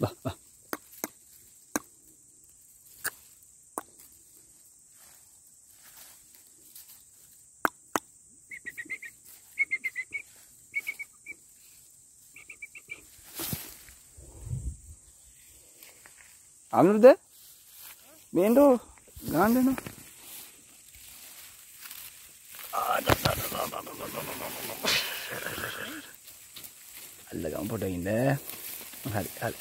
Bah, bah. අනුරුද මේන්ටෝ ගාන් දෙනවා අල්ලගම් පොට ඉන්න හරි හරි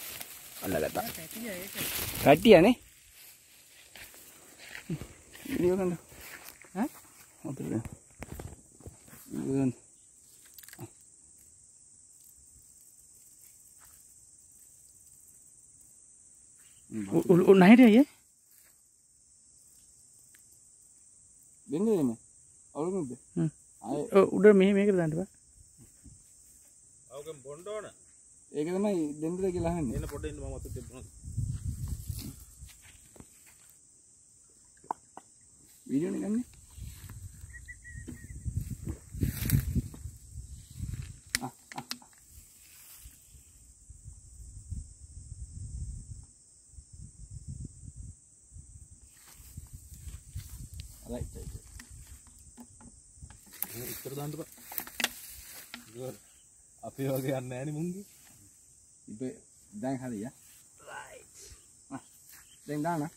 අල්ලගත්තා කට්ටියනේ වීඩියෝ ගන්න. ඈ? ඔතන ගන්න. නැහිට අය දෙන්නේ එම අවුරුද්ද අය උඩ මෙහ මේක දන්ටවා අවකම් බොන්්ඩෝන ඒක තමයි දෙන්නද කියලා අහන්නේ. එන්න පොට ඉන්න මත තිබුණ වීඩියෝ නේ ගන්නේ. Right right ඉතර දන්ට අපි වගේ යන්න ඇනි Ibe dang hadi ya. Right. À, ah, dang dang ah.